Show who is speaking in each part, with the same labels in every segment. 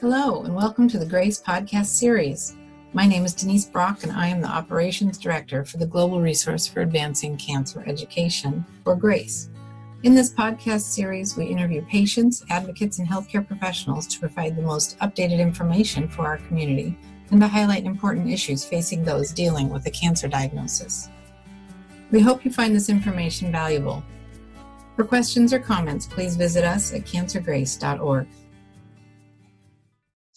Speaker 1: Hello, and welcome to the GRACE podcast series. My name is Denise Brock, and I am the Operations Director for the Global Resource for Advancing Cancer Education, or GRACE. In this podcast series, we interview patients, advocates, and healthcare professionals to provide the most updated information for our community and to highlight important issues facing those dealing with a cancer diagnosis. We hope you find this information valuable. For questions or comments, please visit us at cancergrace.org.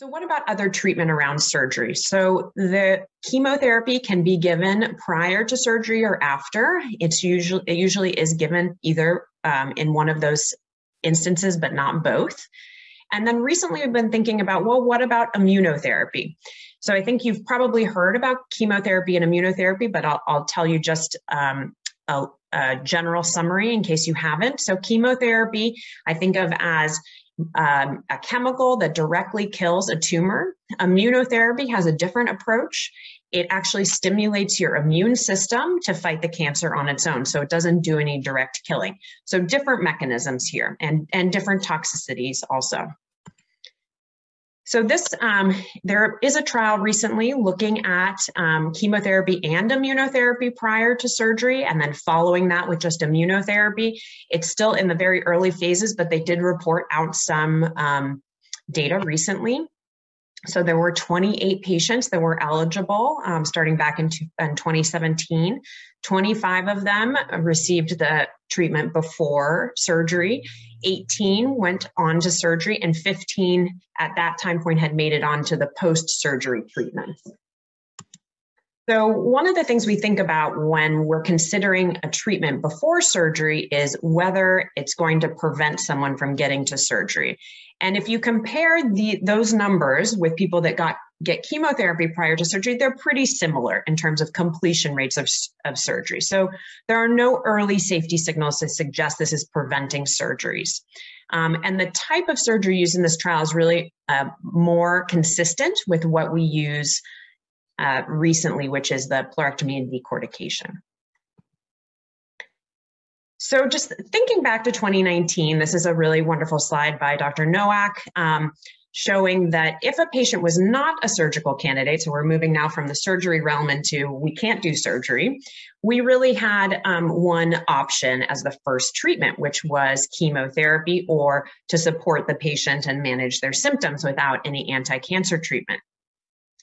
Speaker 2: So, what about other treatment around surgery? So, the chemotherapy can be given prior to surgery or after. It's usually it usually is given either um, in one of those instances, but not both. And then recently, we've been thinking about well, what about immunotherapy? So, I think you've probably heard about chemotherapy and immunotherapy, but I'll, I'll tell you just um, a, a general summary in case you haven't. So, chemotherapy, I think of as um, a chemical that directly kills a tumor. Immunotherapy has a different approach. It actually stimulates your immune system to fight the cancer on its own. So it doesn't do any direct killing. So different mechanisms here and, and different toxicities also. So this, um, there is a trial recently looking at um, chemotherapy and immunotherapy prior to surgery, and then following that with just immunotherapy. It's still in the very early phases, but they did report out some um, data recently. So there were 28 patients that were eligible um, starting back in, in 2017. 25 of them received the treatment before surgery. 18 went on to surgery, and 15 at that time point had made it on to the post surgery treatment. So, one of the things we think about when we're considering a treatment before surgery is whether it's going to prevent someone from getting to surgery. And if you compare the, those numbers with people that got get chemotherapy prior to surgery, they're pretty similar in terms of completion rates of, of surgery. So there are no early safety signals to suggest this is preventing surgeries. Um, and the type of surgery used in this trial is really uh, more consistent with what we use uh, recently, which is the pleurectomy and decortication. So, just thinking back to 2019, this is a really wonderful slide by Dr. Nowak. Um, showing that if a patient was not a surgical candidate, so we're moving now from the surgery realm into we can't do surgery, we really had um, one option as the first treatment, which was chemotherapy or to support the patient and manage their symptoms without any anti-cancer treatment.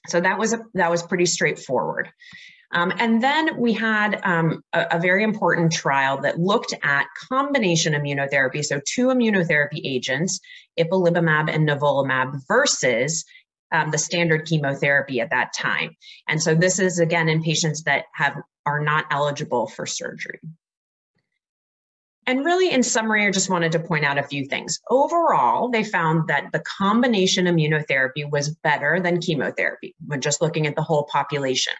Speaker 2: So that was a, that was pretty straightforward. Um, and then we had um, a, a, very important trial that looked at combination immunotherapy, so two immunotherapy agents, ipilimumab and nivolumab, versus um, the standard chemotherapy at that time. And so this is again in patients that have are not eligible for surgery. And really, in summary, I just wanted to point out a few things. Overall, they found that the combination immunotherapy was better than chemotherapy when just looking at the whole population.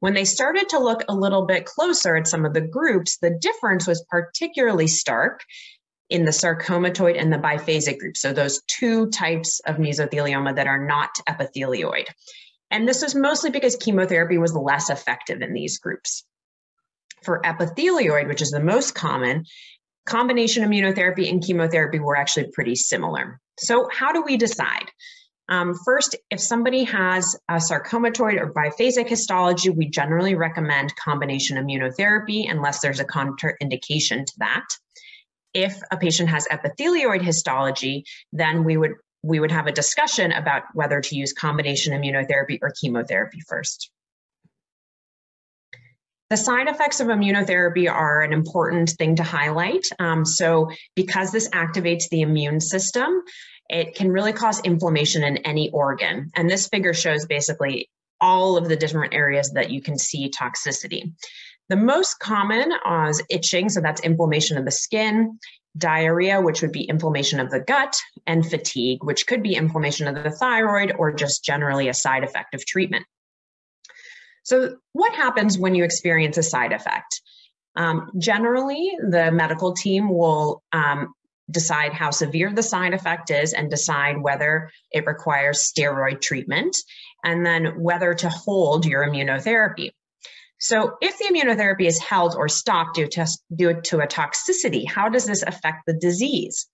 Speaker 2: When they started to look a little bit closer at some of the groups, the difference was particularly stark in the sarcomatoid and the biphasic group. So those two types of mesothelioma that are not epithelioid. And this was mostly because chemotherapy was less effective in these groups. For epithelioid, which is the most common, combination immunotherapy and chemotherapy were actually pretty similar. So how do we decide? Um, first, if somebody has a sarcomatoid or biphasic histology, we generally recommend combination immunotherapy unless there's a contraindication to that. If a patient has epithelioid histology, then we would we would have a discussion about whether to use combination immunotherapy or chemotherapy first. The side effects of immunotherapy are an important thing to highlight. Um, so, because this activates the immune system, it can really cause inflammation in any organ. And this figure shows basically all of the different areas that you can see toxicity. The most common is itching, so that's inflammation of the skin, diarrhea, which would be inflammation of the gut, and fatigue, which could be inflammation of the thyroid or just generally a side effect of treatment. So, what happens when you experience a side effect? Um, generally, the medical team will um, decide how severe the side effect is and decide whether it requires steroid treatment and then whether to hold your immunotherapy. So, if the immunotherapy is held or stopped due to, due to a toxicity, how does this affect the disease?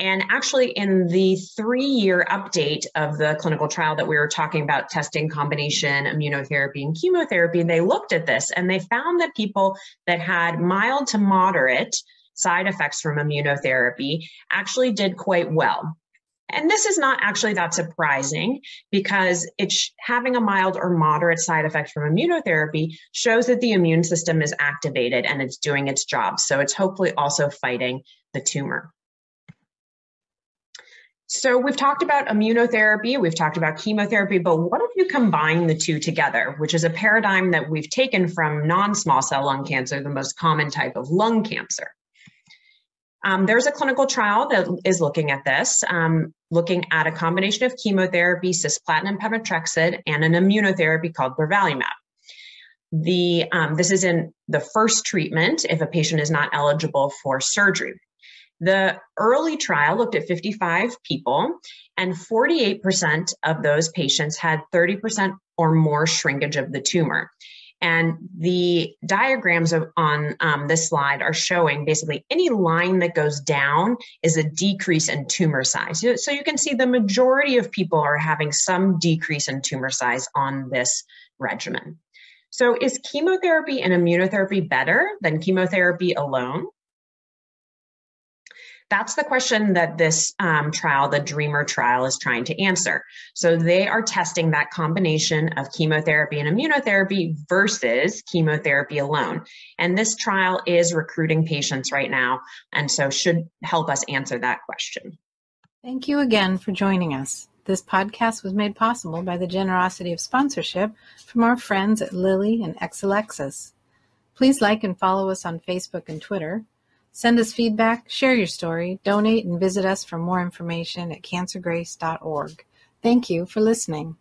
Speaker 2: And actually, in the three year update of the clinical trial that we were talking about, testing combination immunotherapy and chemotherapy, they looked at this and they found that people that had mild to moderate side effects from immunotherapy actually did quite well. And this is not actually that surprising because it's having a mild or moderate side effect from immunotherapy shows that the immune system is activated and it's doing its job. So it's hopefully also fighting the tumor. So we've talked about immunotherapy, we've talked about chemotherapy, but what if you combine the two together, which is a paradigm that we've taken from non-small cell lung cancer, the most common type of lung cancer. Um, there's a clinical trial that is looking at this, um, looking at a combination of chemotherapy, cisplatin and pemetrexed, and an immunotherapy called durvalumab. The, um, this is in the first treatment if a patient is not eligible for surgery. The early trial looked at 55 people, and 48% of those patients had 30% or more shrinkage of the tumor. And the diagrams of, on um, this slide are showing basically any line that goes down is a decrease in tumor size. So you can see the majority of people are having some decrease in tumor size on this regimen. So is chemotherapy and immunotherapy better than chemotherapy alone? That's the question that this um, trial, the DREAMer trial, is trying to answer. So they are testing that combination of chemotherapy and immunotherapy versus chemotherapy alone. And this trial is recruiting patients right now, and so should help us answer that question.
Speaker 1: Thank you again for joining us. This podcast was made possible by the generosity of sponsorship from our friends at Lilly and Exelixis. Please like and follow us on Facebook and Twitter. Send us feedback, share your story, donate, and visit us for more information at cancergrace.org. Thank you for listening.